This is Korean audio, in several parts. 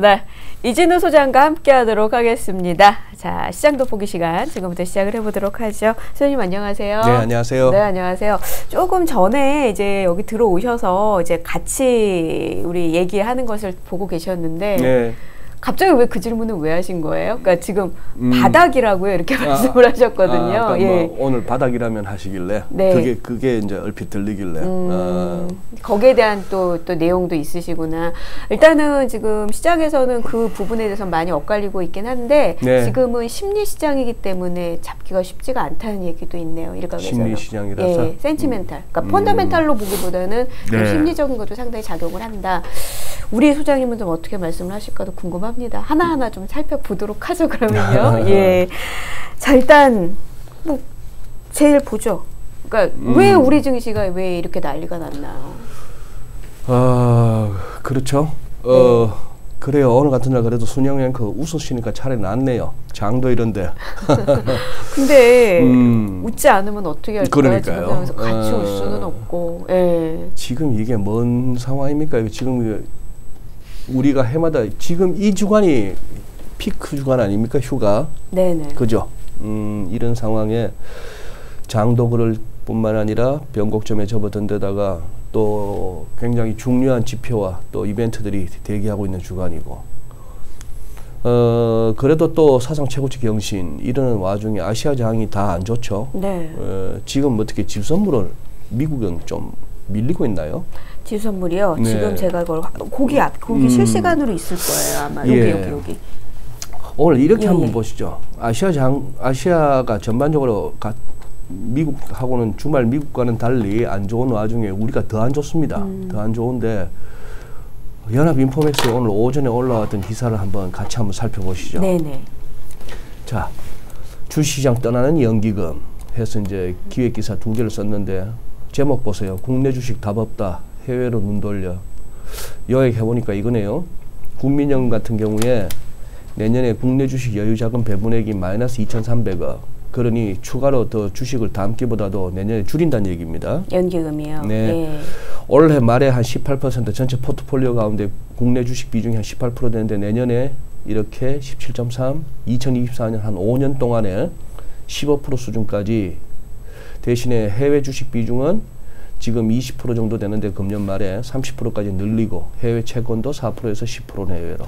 네. 이진우 소장과 함께 하도록 하겠습니다. 자, 시장도 보기 시간 지금부터 시작을 해보도록 하죠. 소장님 안녕하세요. 네, 안녕하세요. 네, 안녕하세요. 조금 전에 이제 여기 들어오셔서 이제 같이 우리 얘기하는 것을 보고 계셨는데 네. 갑자기 왜 그 질문을 왜 하신 거예요? 그러니까 지금 음. 바닥이라고요 이렇게 말씀을 하셨거든요. 아, 그러니까 예. 뭐 오늘 바닥이라면 하시길래 네. 그게 그게 이제 얼핏 들리길래 음, 아, 거기에 대한 또, 또 내용도 있으시구나. 일단은 지금 시장에서는 그 부분에 대해서 많이 엇갈리고 있긴 한데 네. 지금은 심리 시장이기 때문에 잡기가 쉽지가 않다는 얘기도 있네요. 일각에서는. 심리 시장이라서? 예, 센티멘탈. 그러니까 음. 펀더멘탈로 보기보다는 좀 네. 심리적인 것도 상당히 작용을 한다. 우리 소장님은 좀 어떻게 말씀을 하실까도 궁금합니다. 하나하나 좀 살펴보도록 하죠, 그러면요. 예. 자, 일단, 뭐, 제일 보죠. 그러니까, 왜 음. 우리 증시가 왜 이렇게 난리가 났나요? 아 그렇죠. 네. 어 그래요. 오늘 같은 날 그래도 순영 앵커 웃으시니까 차라리 낫네요. 장도 이런데. 근데, 음. 웃지 않으면 어떻게 할까요? 그러니까요. 같이 울 어. 수는 없고, 예. 지금 이게 뭔 상황입니까? 지금 우리가 해마다 지금 이 주간이 피크 주간 아닙니까? 휴가. 네네. 그죠? 음, 이런 상황에 장도 그럴 뿐만 아니라 변곡점에 접어든 데다가 또 굉장히 중요한 지표와 또 이벤트들이 대기하고 있는 주간이고 어 그래도 또 사상 최고치 경신 이러는 와중에 아시아 장이 다 안 좋죠. 네. 어, 지금 어떻게 질선물을 미국은 좀 밀리고 있나요? 지수 선물이요. 네. 지금 제가 그걸 화- 거기 앞 거기 음. 실시간으로 있을 거예요 아마 여기 예. 여기 여기. 오늘 이렇게 예, 한번 예. 보시죠. 아시아 장 아시아가 전반적으로 가, 미국하고는 주말 미국과는 달리 안 좋은 와중에 우리가 더 안 좋습니다. 음. 더안 좋은데 연합 인포맥스 오늘 오전에 올라왔던 기사를 한번 같이 한번 살펴보시죠. 네네. 자, 주시장 떠나는 연기금 해서 이제 기획 기사 두 개를 썼는데 제목 보세요. 국내 주식 답 없다. 해외로 눈 돌려. 요약 해보니까 이거네요. 국민연금 같은 경우에 내년에 국내 주식 여유 자금 배분액이 마이너스 2,300억. 그러니 추가로 더 주식을 담기보다도 내년에 줄인다는 얘기입니다. 연기금이요. 네. 예. 올해 말에 한 18% 전체 포트폴리오 가운데 국내 주식 비중이 한 18% 되는데 내년에 이렇게 17.3, 2024년 한 5년 동안에 15% 수준까지 대신에 해외 주식 비중은 지금 20% 정도 되는데 금년 말에 30%까지 늘리고 해외 채권도 4%에서 10% 내외로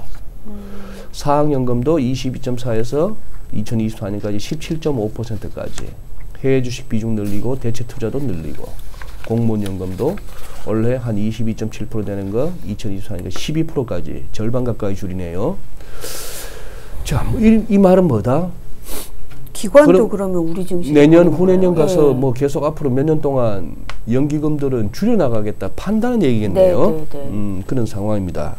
사학연금도 22.4에서 2024년까지 17.5%까지 해외 주식 비중 늘리고 대체 투자도 늘리고 공무원 연금도 원래 한 22.7% 되는 거 2024년에 12%까지 절반 가까이 줄이네요. 자, 뭐 이, 이 말은 뭐다? 기관도 그러면 우리 증시 내년 후내년 가서 예. 뭐 계속 앞으로 몇 년 동안 연기금들은 줄여 나가겠다 판다는 얘기겠네요. 네, 네, 네. 음, 그런 상황입니다.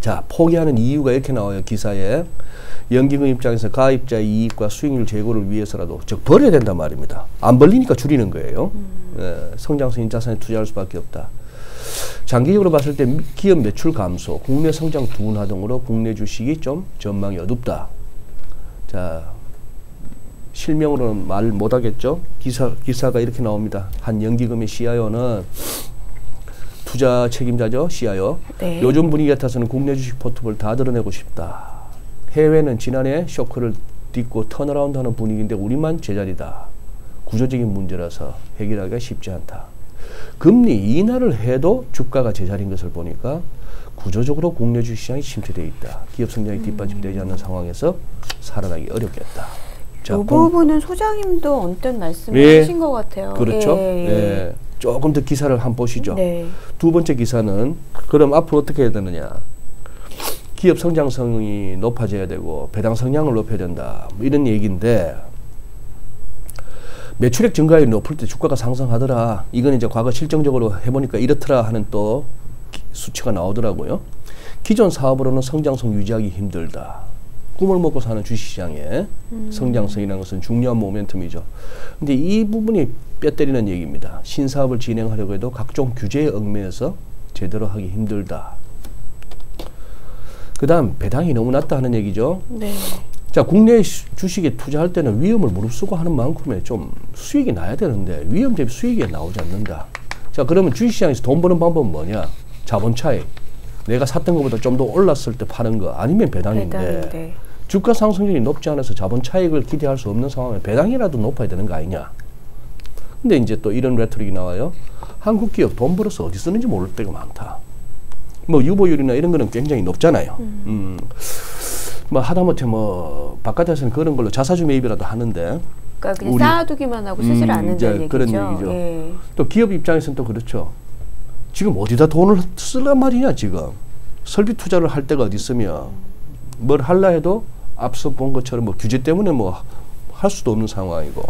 자, 포기하는 이유가 이렇게 나와요 기사에 연기금 입장에서 가입자의 이익과 수익률 제고를 위해서라도 즉 벌어야 된단 말입니다. 안 벌리니까 줄이는 거예요. 음. 예, 성장성인 자산에 투자할 수밖에 없다. 장기적으로 봤을 때 미- 기업 매출 감소, 국내 성장 둔화 등으로 국내 주식이 좀 전망이 어둡다. 자, 실명으로는 말 못하겠죠. 기사 기사가 이렇게 나옵니다. 한 연기금의 CIO는 투자 책임자죠, CIO. 네. 요즘 분위기 같아서는 국내 주식 포트폴 다 들어내고 싶다. 해외는 지난해 쇼크를 딛고 turnaround 하는 분위기인데 우리만 제자리다. 구조적인 문제라서 해결하기가 쉽지 않다. 금리 인하를 해도 주가가 제자리인 것을 보니까 구조적으로 국내 주식시장이 침체되어 있다. 기업 성장이 뒷받침되지 않는 상황에서 살아나기 어렵겠다. 자, 이 공- 부분은 소장님도 언뜻 말씀을 예. 하신 것 같아요. 그렇죠. 예, 예. 예. 조금 더 기사를 한번 보시죠. 네. 두 번째 기사는 그럼 앞으로 어떻게 해야 되느냐? 기업 성장성이 높아져야 되고 배당 성량을 높여야 된다. 뭐 이런 얘기인데 매출액 증가율이 높을 때 주가가 상승하더라. 이건 이제 과거 실정적으로 해보니까 이렇더라 하는 또 기- 수치가 나오더라고요. 기존 사업으로는 성장성 유지하기 힘들다. 꿈을 먹고 사는 주식시장에 성장성이라는 것은 중요한 모멘텀이죠. 근데 이 부분이 뼈 때리는 얘기입니다. 신사업을 진행하려고 해도 각종 규제에 얽매여서 제대로 하기 힘들다. 그 다음 배당이 너무 낮다 하는 얘기죠. 네. 자, 국내 시- 주식에 투자할 때는 위험을 무릅쓰고 하는 만큼의 좀 수익이 나야 되는데 위험 대비 수익이 나오지 않는다. 자, 그러면 주식시장에서 돈 버는 방법은 뭐냐? 자본 차익. 내가 샀던 것보다 좀 더 올랐을 때 파는 거 아니면 배당인데, 배당인데. 주가 상승률이 높지 않아서 자본 차익을 기대할 수 없는 상황에 배당이라도 높아야 되는 거 아니냐. 근데 이제 또 이런 레토릭이 나와요. 한국 기업 돈 벌어서 어디 쓰는지 모를 때가 많다. 뭐 유보율이나 이런 거는 굉장히 높잖아요. 음. 뭐 하다못해 뭐 바깥에서는 그런 걸로 자사주 매입이라도 하는데 그러니까 그냥 쌓아두기만 하고 쓰질 음, 않는다는 이제 얘기죠. 그런 얘기죠. 예. 또 기업 입장에서는 또 그렇죠. 지금 어디다 돈을 쓰란 말이냐 지금 설비 투자를 할 데가 어디 있으며 뭘 할라 해도 앞서 본 것처럼 뭐 규제 때문에 뭐 할 수도 없는 상황이고.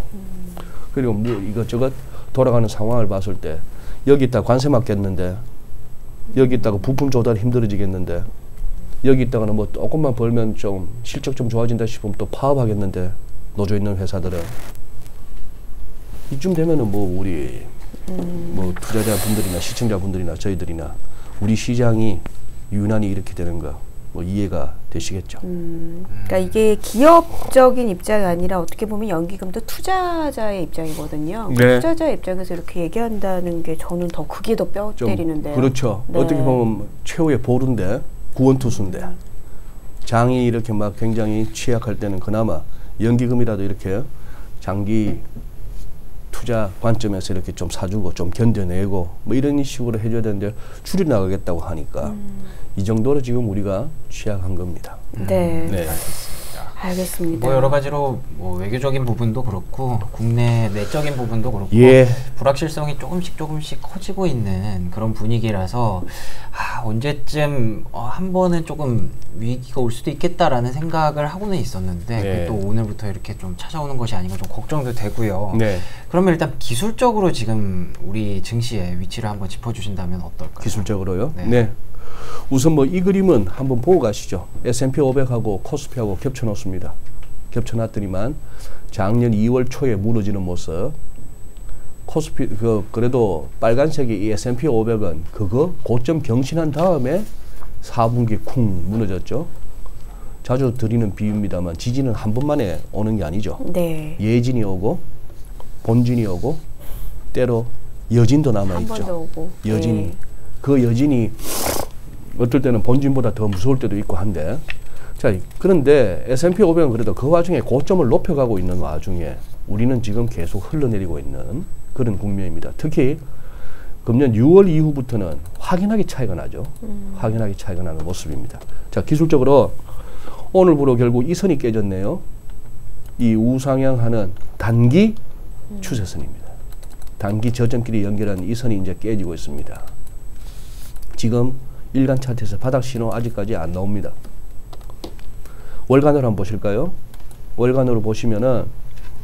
그리고 뭐 이것저것 돌아가는 상황을 봤을 때 여기 있다 관세 맞겠는데 여기 있다가 부품 조달 힘들어지겠는데 여기 있다가는 뭐 조금만 벌면 좀 실적 좀 좋아진다 싶으면 또 파업하겠는데 노조 있는 회사들은. 이쯤 되면은 뭐 우리 뭐 투자자 분들이나 시청자 분들이나 저희들이나 우리 시장이 유난히 이렇게 되는 거 뭐 이해가 되시겠죠. 음, 그러니까 이게 기업적인 입장이 아니라 어떻게 보면 연기금도 투자자의 입장이거든요. 네. 투자자의 입장에서 이렇게 얘기한다는 게 저는 더 그게 더뼈좀 때리는데요. 그렇죠. 네. 어떻게 보면 최후의 보루인데 구원투수인데 장이 이렇게 막 굉장히 취약할 때는 그나마 연기금이라도 이렇게 장기 투자 관점에서 이렇게 좀 사주고 좀 견뎌내고 뭐 이런 식으로 해줘야 되는데 줄이 나가겠다고 하니까 음. 이 정도로 지금 우리가 취약한 겁니다. 네. 네. 알겠습니다. 뭐 여러 가지로 뭐 외교적인 부분도 그렇고 국내 내적인 부분도 그렇고 예. 불확실성이 조금씩 조금씩 커지고 있는 그런 분위기라서 아, 언제쯤 어, 한 번은 조금 위기가 올 수도 있겠다라는 생각을 하고는 있었는데 네. 또 오늘부터 이렇게 좀 찾아오는 것이 아닌가 좀 걱정도 되고요. 네. 그러면 일단 기술적으로 지금 우리 증시의 위치를 한번 짚어주신다면 어떨까요? 기술적으로요. 네. 네. 우선 뭐 이 그림은 한번 보고 가시죠. S&P 500하고 코스피하고 겹쳐놓습니다. 겹쳐놨더니만 작년 2월 초에 무너지는 모습. 코스피 그 그래도 빨간색이 이 S&P 500은 그거 고점 경신한 다음에 4분기 쿵 무너졌죠. 자주 드리는 비유입니다만 지진은 한 번만에 오는 게 아니죠. 네. 예진이 오고 본진이 오고 때로 여진도 남아 있죠. 여진이 네. 그 여진이 어떨 때는 본진보다 더 무서울 때도 있고 한데 자 그런데 S&P 500은 그래도 그 와중에 고점을 높여가고 있는 와중에 우리는 지금 계속 흘러내리고 있는 그런 국면입니다. 특히 금년 6월 이후부터는 확연하게 차이가 나죠. 확연하게 차이가 나는 모습입니다. 자 기술적으로 오늘부로 결국 이 선이 깨졌네요. 이 우상향하는 단기 추세선입니다. 단기 저점끼리 연결한 이 선이 이제 깨지고 있습니다. 지금 일간 차트에서 바닥 신호 아직까지 안 나옵니다. 월간으로 한번 보실까요? 월간으로 보시면은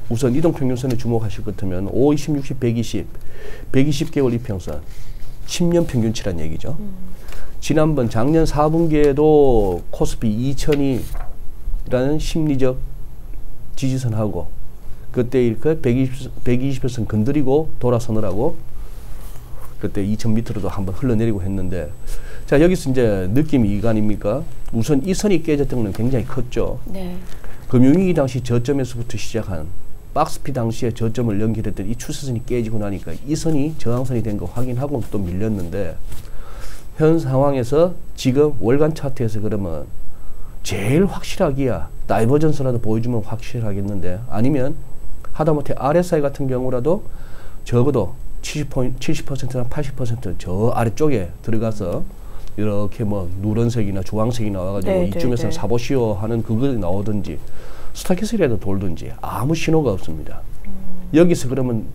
우선 이동평균선에 주목하실 것 같으면 5, 20, 60, 120, 120개월 이평선, 10년 평균치란 얘기죠. 지난번 작년 4분기에도 코스피 2000이라는 심리적 지지선하고 그때 이렇게 120, 120선 건드리고 돌아서느라고 그때 2000 밑으로도 한번 흘러내리고 했는데 자 여기서 이제 느낌이 이거 아닙니까? 우선 이 선이 깨졌던 건 굉장히 컸죠. 네. 금융위기 당시 저점에서부터 시작한 박스피 당시에 저점을 연결했던 이 추세선이 깨지고 나니까 이 선이 저항선이 된 거 확인하고 또 밀렸는데 현 상황에서 지금 월간 차트에서 그러면 제일 확실하기야 다이버전스라도 보여주면 확실하겠는데 아니면 하다못해 RSI 같은 경우라도 적어도 70%, 70%나 80%저 아래쪽에 들어가서 이렇게 뭐 누런색이나 주황색이 나와가지고 네, 네, 이쯤에서는 네. 사보시오 하는 그것이 나오든지 스타키스라도 돌든지 아무 신호가 없습니다. 여기서 그러면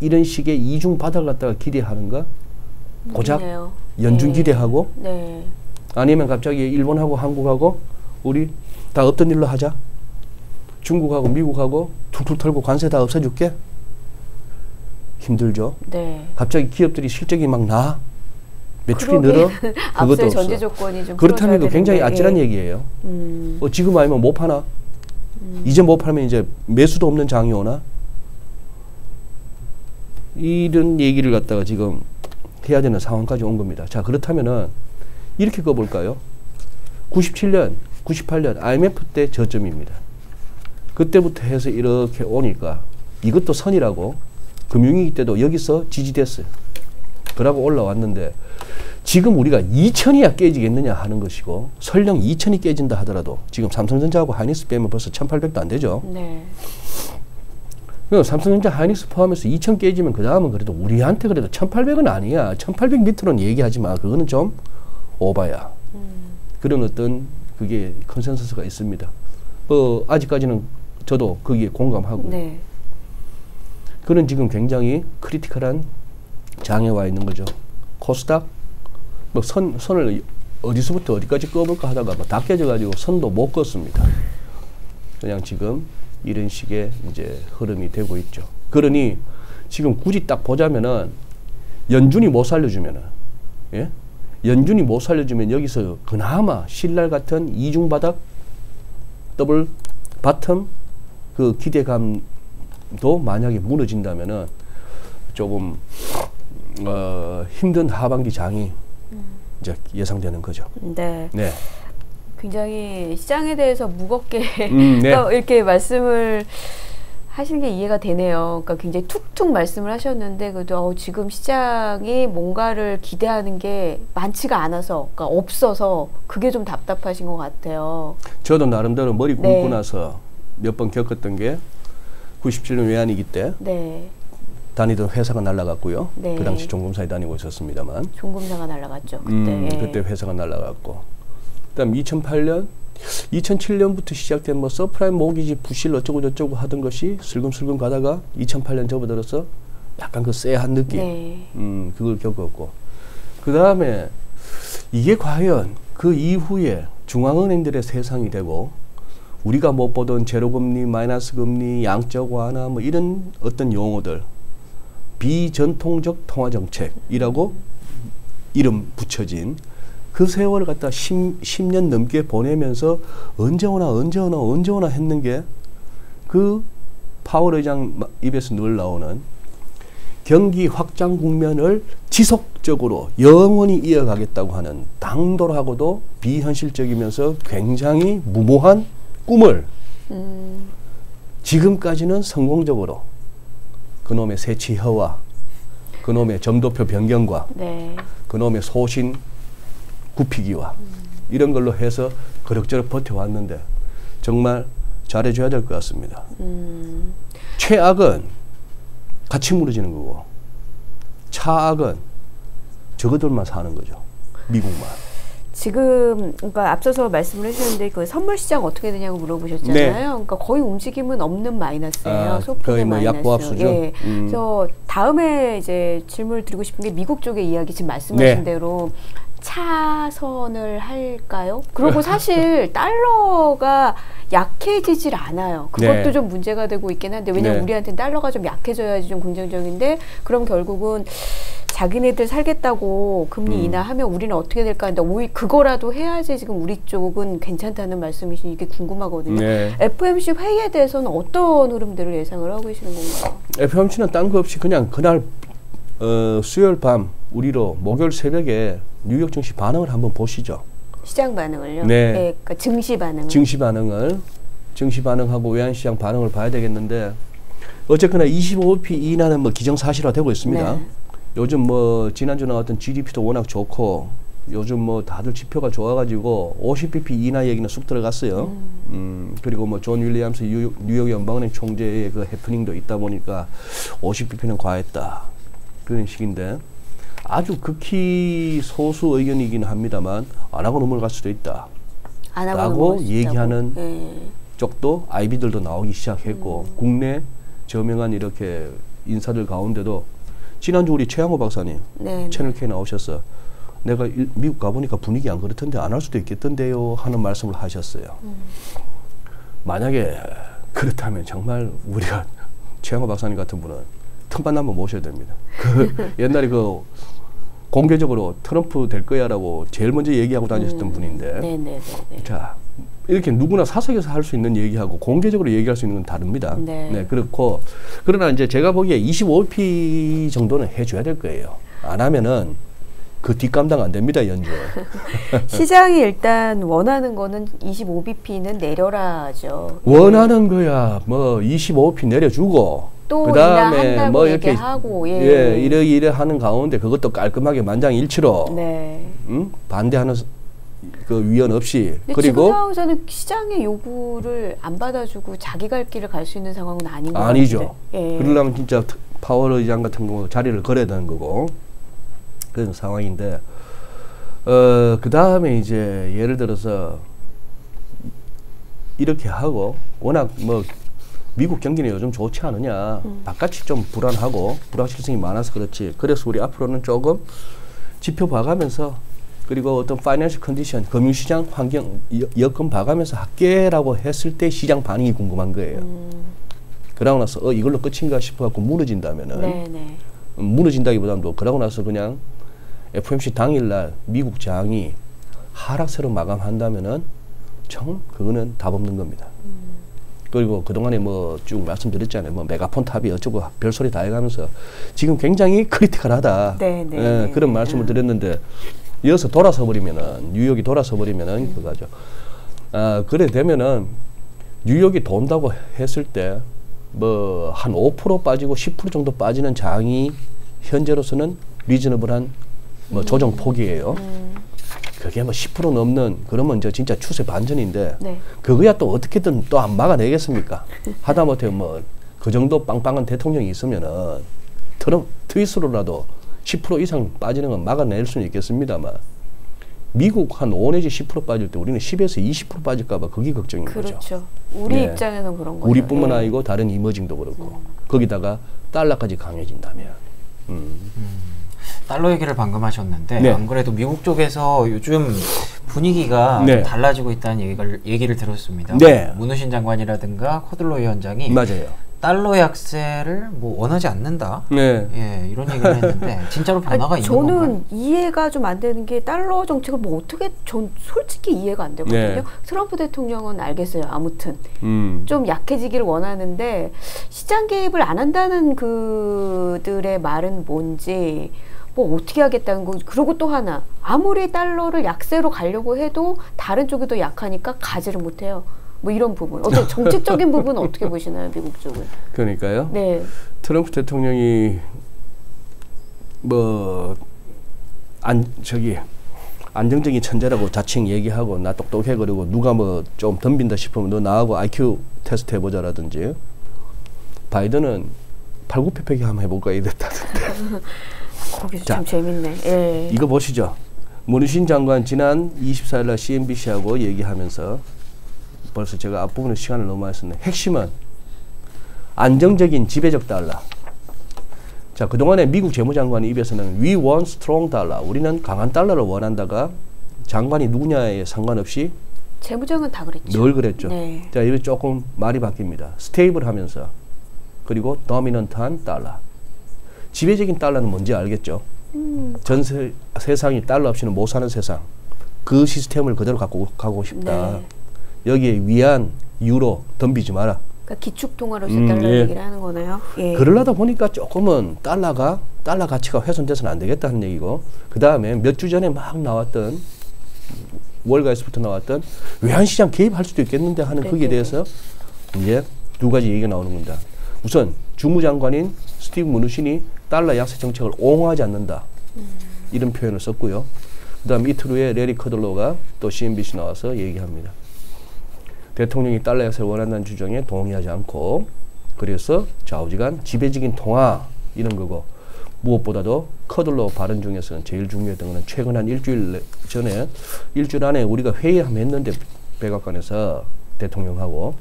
이런 식의 이중 바닥 갖다가 기대하는가? 고작 모르네요. 연중 네. 기대하고 네. 아니면 갑자기 일본하고 한국하고 우리 다 없던 일로 하자. 중국하고 미국하고 툴툴 털고 관세 다 없애줄게. 힘들죠. 네. 갑자기 기업들이 실적이 막 나. 매출이. 늘어. 그것도 없어. 그렇다면 그 굉장히 아찔한 예. 얘기예요. 음. 어, 지금 아니면 못 파나? 이제 못 팔면 이제 매수도 없는 장이 오나? 이런 얘기를 갖다가 지금 해야 되는 상황까지 온 겁니다. 자, 그렇다면은 이렇게 꺼볼까요? 97년, 98년 IMF 때 저점입니다. 그때부터 해서 이렇게 오니까 이것도 선이라고 금융위기 때도 여기서 지지됐어요. 그러고 올라왔는데 지금 우리가 2천이야 깨지겠느냐 하는 것이고 설령 2천이 깨진다 하더라도 지금 삼성전자하고 하이닉스 빼면 벌써 1,800도 안 되죠. 네. 그 삼성전자 하이닉스 포함해서 2천 깨지면 그 다음은 그래도 우리한테 그래도 1,800은 아니야. 1,800 밑으로는 얘기하지 마. 그거는 좀 오바야. 그런 어떤 그게 consensus가 있습니다. 어, 아직까지는 저도 거기에 공감하고 네. 그런 지금 굉장히 critical한 장에 와 있는 거죠. 코스닥 뭐 선 선을 어디서부터 어디까지 그어볼까 하다가 뭐다 깨져가지고 선도 못 그었습니다. 그냥 지금 이런 식의 이제 흐름이 되고 있죠. 그러니 지금 굳이 딱 보자면은 연준이 못 살려주면은 예? 연준이 못 살려주면 여기서 그나마 실낱 같은 이중 바닥 double bottom 그 기대감도 만약에 무너진다면은 조금 어, 힘든 하반기 장이 이제 예상되는 거죠. 네. 네. 굉장히 시장에 대해서 무겁게 음, 네. 또 이렇게 말씀을 하시는 게 이해가 되네요. 그러니까 굉장히 툭툭 말씀을 하셨는데 그래도 어, 지금 시장이 뭔가를 기대하는 게 많지가 않아서 그러니까 없어서 그게 좀 답답하신 것 같아요. 저도 나름대로 머리 굵고 네. 나서 몇 번 겪었던 게 97년 외환위기 때 네. 다니던 회사가 날라갔고요. 네. 그 당시 종금사에 다니고 있었습니다만 종금사가 날라갔죠. 그때. 음, 예. 그때 회사가 날라갔고 그다음 2008년 2007년부터 시작된 뭐 subprime mortgage 부실 어쩌고 저쩌고 하던 것이 슬금슬금 가다가 2008년 접어들어서 약간 그 쎄한 느낌 네. 음, 그걸 겪었고 그 다음에 이게 과연 그 이후에 중앙은행들의 세상이 되고 우리가 못 보던 제로금리, 마이너스 금리, 양적 완화 뭐 이런 어떤 용어들 비전통적 통화정책이라고 이름 붙여진 그 세월을 갖다 10, 10년 넘게 보내면서 언제 오나 언제 오나 언제 오나 했는 게 그 파월 의장 마- 입에서 늘 나오는 경기 확장 국면을 지속적으로 영원히 이어가겠다고 하는 당돌하고도 비현실적이면서 굉장히 무모한 꿈을 음, 지금까지는 성공적으로 그놈의 세치혀와 그놈의 점도표 변경과 네. 그놈의 소신 굽히기와 이런 걸로 해서 그럭저럭 버텨왔는데 정말 잘해줘야 될 것 같습니다. 음, 최악은 같이 무너지는 거고 차악은 저거들만 사는 거죠. 미국만. 지금 그러니까 앞서서 말씀을 해주셨는데 그 선물 시장 어떻게 되냐고 물어보셨잖아요. 네. 그러니까 거의 움직임은 없는 마이너스예요. 아, 소폭의 거의 뭐 마이너스. 예. 음. 그래서 다음에 이제 질문을 드리고 싶은 게 미국 쪽의 이야기 지금 말씀하신 네. 대로 차선을 할까요? 그리고 사실 달러가 약해지질 않아요. 그것도 네. 좀 문제가 되고 있긴 한데 왜냐면 네. 우리한테는 달러가 좀 약해져야지 좀 긍정적인데 그럼 결국은 자기네들 살겠다고 금리 음. 인하하면 우리는 어떻게 될까 하는데 오히 그거라도 해야지 지금 우리 쪽은 괜찮다는 말씀이신 이게 궁금하거든요. 네. FMC 회의에 대해서는 어떤 흐름들을 예상을 하고 계시는 건가요? FMC는 딴 거 없이 그냥 그날 어, 수요일 밤 우리로 목요일 새벽에 뉴욕 증시 반응을 한번 보시죠. 시장 반응을요? 네. 예, 그러니까 증시 반응을. 증시 반응을 증시 반응하고 외환시장 반응을 봐야 되겠는데 어쨌거나 25bp 인하는 뭐 기정사실화되고 있습니다. 네. 요즘 뭐 지난주 나왔던 GDP도 워낙 좋고 요즘 뭐 다들 지표가 좋아가지고 50bp 인하 얘기는 쑥 들어갔어요. 음, 그리고 뭐 존 윌리엄스 뉴욕, 뉴욕 연방은행 총재의 그 해프닝도 있다 보니까 50bp는 과했다 그런 식인데 아주 극히 소수 의견이긴 합니다만 안 하고 넘어갈 수도 있다. 안 하고 라고. 얘기하는 예. 쪽도 아이비들도 나오기 시작했고 음. 국내 저명한 이렇게 인사들 가운데도 지난주 우리 최양호 박사님 네. 채널 K 나오셔서 내가 일- 미국 가보니까 분위기 안 그렇던데 안 할 수도 있겠던데요 하는 말씀을 하셨어요. 음. 만약에 그렇다면 정말 우리가 최양호 박사님 같은 분은 틈만 나면 모셔야 됩니다. 그 옛날에 그 공개적으로 트럼프 될 거야라고 제일 먼저 얘기하고 다녔던 분인데 음. 네, 네, 네, 네. 자 이렇게 누구나 사석에서 할 수 있는 얘기하고 공개적으로 얘기할 수 있는 건 다릅니다. 네. 그렇고 그러나 이제 제가 보기에 25p 정도는 해줘야 될 거예요. 안 하면은 그 뒷감당 안 됩니다 연주. 시장이 일단 원하는 거는 25bp는 내려라죠. 원하는 거야 뭐 25p 내려주고 또또 그다음에 뭐 이렇게 얘기하고 예, 예, 이래 이래 하는 가운데 그것도 깔끔하게 만장일치로 네. 음? 반대하는 스- 그 위원 없이. 그리고 상황에서는 시장의 요구를 안 받아주고 자기 갈 길을 갈 수 있는 상황은 아닌 것 아니죠. 예. 그러려면 진짜 트- 파월 의장 같은 경우 자리를 걸어야 되는 거고. 그런 상황인데 어, 그 다음에 이제 예를 들어서 이렇게 하고 워낙 뭐 미국 경기는 요즘 좋지 않으냐. 바깥이 좀 불안하고 불확실성이 많아서 그렇지. 그래서 우리 앞으로는 조금 지표 봐가면서 그리고 어떤 파이낸셜 컨디션 금융시장 환경 여- 여건 봐가면서 할게라고 했을 때 시장 반응이 궁금한 거예요. 그러고 나서 어 이걸로 끝인가 싶어 갖고 무너진다면은 네, 네. 음, 무너진다기보다도 그러고 나서 그냥 FOMC 당일날 미국 장이 하락세로 마감한다면은 정 그거는 답 없는 겁니다. 그리고 그동안에 뭐 쭉 말씀드렸잖아요. 뭐 megaphone top이 어쩌고 별소리 다 해가면서 지금 굉장히 critical하다. 네, 네, 예, 네, 그런 네. 말씀을 드렸는데 여기서 돌아서 버리면은 뉴욕이 돌아서 버리면은 음. 그거죠. 아 그래 되면은 뉴욕이 돈다고 했을 때 뭐 한 5% 빠지고 10% 정도 빠지는 장이 현재로서는 리즈너블한 뭐 조정 폭이에요. 음, 그게 뭐 10% 넘는 그러면 이제 진짜 추세 반전인데 네. 그거야 또 어떻게든 또 안 막아내겠습니까? 하다못해 뭐 그 정도 빵빵한 대통령이 있으면은 트럼 트윗으로라도 10% 이상 빠지는 건 막아낼 수는 있겠습니다만 미국 한 5 내지 10% 빠질 때 우리는 10에서 20% 빠질까봐 그게 걱정인 거죠. 그렇죠. 우리 네. 입장에서는 그런 거죠. 우리뿐만 예. 아니고 다른 이머징도 그렇고 거기다가 달러까지 강해진다면 음. 달러 얘기를 방금 하셨는데 네. 안 그래도 미국 쪽에서 요즘 분위기가 네. 좀 달라지고 있다는 얘기를 얘기를 들었습니다. 네. 문우신 장관이라든가 코들로 위원장이 맞아요. 달러 약세를 뭐 원하지 않는다. 네. 예, 이런 얘기를 했는데 진짜로 변화가 아니, 있는 저는 건가요? 이해가 좀 안 되는 게 달러 정책을 뭐 어떻게 전 솔직히 이해가 안 되거든요. 네. 트럼프 대통령은 알겠어요. 아무튼 음. 좀 약해지기를 원하는데 시장 개입을 안 한다는 그들의 말은 뭔지 뭐 어떻게 하겠다는 거 그리고 또 하나 아무리 달러를 약세로 가려고 해도 다른 쪽이 더 약하니까 가지를 못해요. 뭐 이런 부분 어떻게 정책적인 부분 은 어떻게 보시나요 미국 쪽은? 그러니까요. 네, 트럼프 대통령이 뭐 안 저기 안정적인 천재라고 자칭 얘기하고 나 똑똑해 그러고 누가 뭐 좀 덤빈다 싶으면 너 나하고 IQ 테스트 해보자라든지 바이든은 팔굽혀펴기 한번 해볼까 이랬다던데 거기서 자, 좀 재밌네. 예. 이거 보시죠 문우신 장관 지난 24일 날 CNBC하고 얘기하면서 벌써 제가 앞부분에 시간을 너무 많이 썼네 핵심은 안정적인 지배적 달러 자, 그동안에 미국 재무장관 입에서는 we want strong dollar. 우리는 강한 달러를 원한다가 장관이 누구냐에 상관없이 재무장관은 다 그랬죠. 늘 그랬죠. 네. 자, 이제 조금 말이 바뀝니다. stable 하면서 그리고 dominant한 달러. 지배적인 달러는 뭔지 알겠죠? 음, 전 세, 세상이 달러 없이는 못 사는 세상. 그 시스템을 그대로 갖고 가고 싶다. 네. 여기에 위안, 유로 덤비지 마라. 그러니까 기축 통화로서 음, 달러 예. 얘기를 하는 거네요. 예. 그러려다 보니까 조금은 달러가 달러 가치가 훼손돼서는 안 되겠다는 얘기고 그 다음에 몇 주 전에 막 나왔던 월가에서부터 나왔던 외환시장 개입할 수도 있겠는데 하는 네, 거기에 네, 대해서 이제 두 가지 얘기가 나오는 겁니다. 우선 주무장관인 스티브 무누신이 달러 약세 정책을 옹호하지 않는다 이런 표현을 썼고요. 그 다음 이틀 후에 레리 커들로가 또 CNBC 나와서 얘기합니다. 대통령이 달러 약세를 원한다는 주장에 동의하지 않고 그래서 좌우지간 지배적인 통화 이런 거고 무엇보다도 커들로 발언 중에서는 제일 중요했던 거는 최근 한 일주일 내- 전에 일주일 안에 우리가 회의 한번 했는데 백악관에서 대통령하고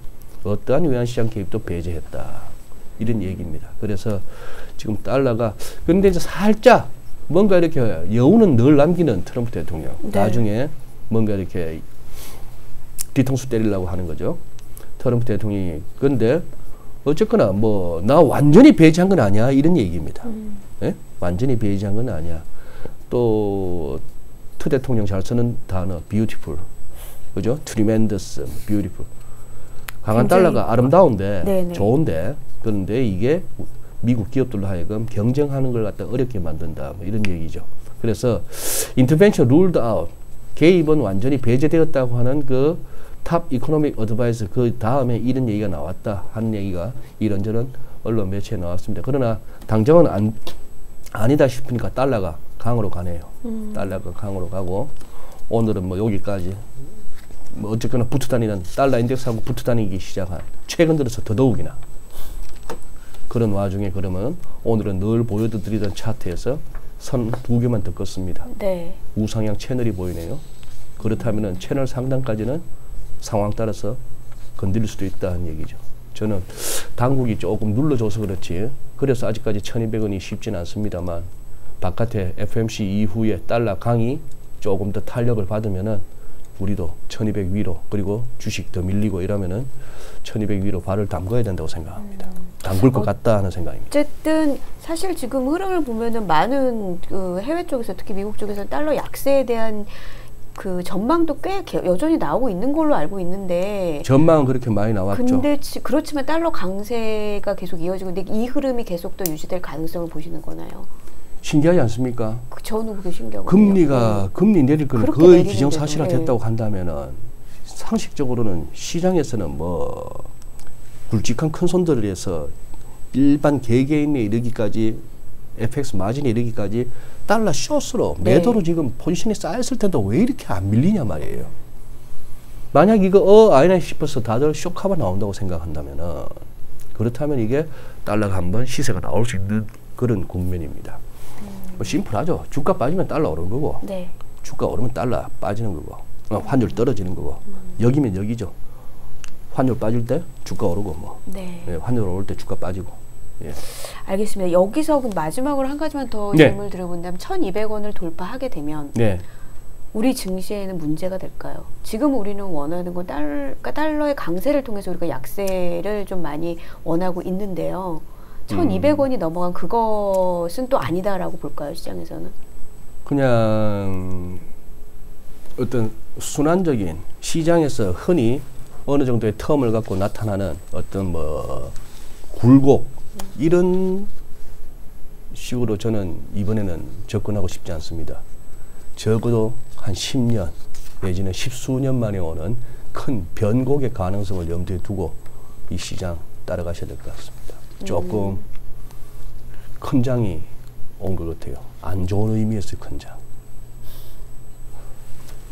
어떠한 외환시장 개입도 배제했다 이런 얘기입니다. 그래서 지금 달러가 근데 이제 살짝 뭔가 이렇게 여운은 늘 남기는 트럼프 대통령 네. 나중에 뭔가 이렇게 뒤통수 때리려고 하는 거죠. 트럼프 대통령이. 근데 어쨌거나 뭐 나 완전히 배제한 건 아니야 이런 얘기입니다. 예? 완전히 배제한 건 아니야. 또 트 대통령 잘 쓰는 단어 beautiful, 그죠? tremendous, beautiful. 강한 달러가 아름다운데 네네. 좋은데 그런데 이게 미국 기업들로 하여금 경쟁하는 걸 갖다 어렵게 만든다 뭐 이런 얘기죠. 그래서 intervention ruled out 개입은 완전히 배제되었다고 하는 그 top economic adviser 그 다음에 이런 얘기가 나왔다 하는 얘기가 이런저런 언론 매체에 나왔습니다. 그러나 당장은 안, 아니다 싶으니까 달러가 강으로 가네요. 달러가 강으로 가고 오늘은 뭐 여기까지 뭐 어쨌거나 붙어 다니는 달러 인덱스하고 붙어 다니기 시작한 최근 들어서 더더욱이나 그런 와중에 그러면 오늘은 늘 보여드리던 차트에서 선 두 개만 더 껐습니다. 네. 우상향 채널이 보이네요. 그렇다면은 채널 상단까지는 상황 따라서 건드릴 수도 있다는 얘기죠. 저는 당국이 조금 눌러줘서 그렇지. 그래서 아직까지 1,200원이 쉽지는 않습니다만 바깥에 FMC 이후에 달러 강이 조금 더 탄력을 받으면은 우리도 1,200 위로 그리고 주식 더 밀리고 이러면은 1,200 위로 발을 담궈야 된다고 생각합니다. 담글 것 같다 하는 생각입니다. 어쨌든 사실 지금 흐름을 보면은 많은 그 해외 쪽에서 특히 미국 쪽에서 달러 약세에 대한 그 전망도 꽤 개- 여전히 나오고 있는 걸로 알고 있는데 전망은 그렇게 많이 나왔죠. 근데 지- 그렇지만 달러 강세가 계속 이어지고 근데 이 흐름이 계속 또 유지될 가능성을 보시는 거나요? 신기하지 않습니까? 그 저는 그게 신기하거든요. 금리가 금리 내릴 거는 거의 기정사실화 예. 됐다고 한다면은 상식적으로는 시장에서는 뭐 굵직한 큰 손들을 해서 일반 개개인에 이르기까지 FX 마진에 이르기까지 달러 숏으로 네. 매도로 지금 포지션이 쌓였을 텐데 왜 이렇게 안 밀리냐 말이에요. 만약 이거 어 아니나 싶어서 다들 쇼카바 나온다고 생각한다면은 그렇다면 이게 달러가 한번 시세가 나올 수 있는 그런 국면입니다. 뭐 심플하죠. 주가 빠지면 달러 오르는 거고 네. 주가 오르면 달러 빠지는 거고 어, 환율 떨어지는 거고 여기면 여기죠. 환율 빠질 때 주가 오르고 뭐 네. 예, 환율 오를 때 주가 빠지고 예. 알겠습니다. 여기서 그럼 마지막으로 한 가지만 더 네. 질문을 드려본다면 1,200원을 돌파하게 되면 네. 우리 증시에는 문제가 될까요? 지금 우리는 원하는 건 달러, 그러니까 달러의 강세를 통해서 우리가 약세를 좀 많이 원하고 있는데요. 1,200원이 넘어간 그것은 또 아니다라고 볼까요, 시장에서는? 그냥 어떤 순환적인 시장에서 흔히 어느 정도의 텀을 갖고 나타나는 어떤 뭐 굴곡 이런 식으로 저는 이번에는 접근하고 싶지 않습니다. 적어도 한 10년 내지는 십수년 만에 오는 큰 변곡의 가능성을 염두에 두고 이 시장 따라가셔야 될 것 같습니다. 조금 큰 장이 온 것 같아요. 안 좋은 의미에서의 큰 장.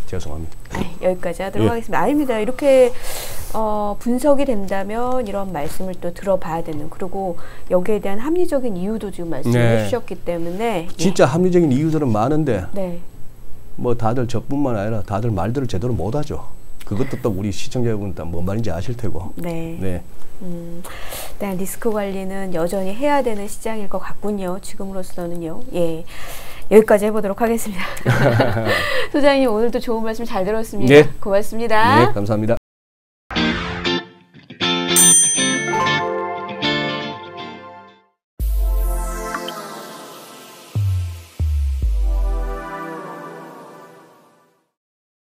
죄송합니다. 여기까지 하도록 예. 하겠습니다. 아닙니다. 이렇게 어, 분석이 된다면 이런 말씀을 또 들어봐야 되는 그리고 여기에 대한 합리적인 이유도 지금 말씀해 네. 주셨기 때문에 진짜 합리적인 이유들은 많은데 네. 뭐 다들 저뿐만 아니라 다들 말들을 제대로 못하죠. 그것도 또 우리 시청자 여러분 다뭔 말인지 아실 테고. 네. 네. 음, 일단 리스크 관리는 여전히 해야 되는 시장일 것 같군요. 지금으로서는요. 예. 여기까지 해보도록 하겠습니다. 소장님 오늘도 좋은 말씀 잘 들었습니다. 네. 고맙습니다. 네, 감사합니다.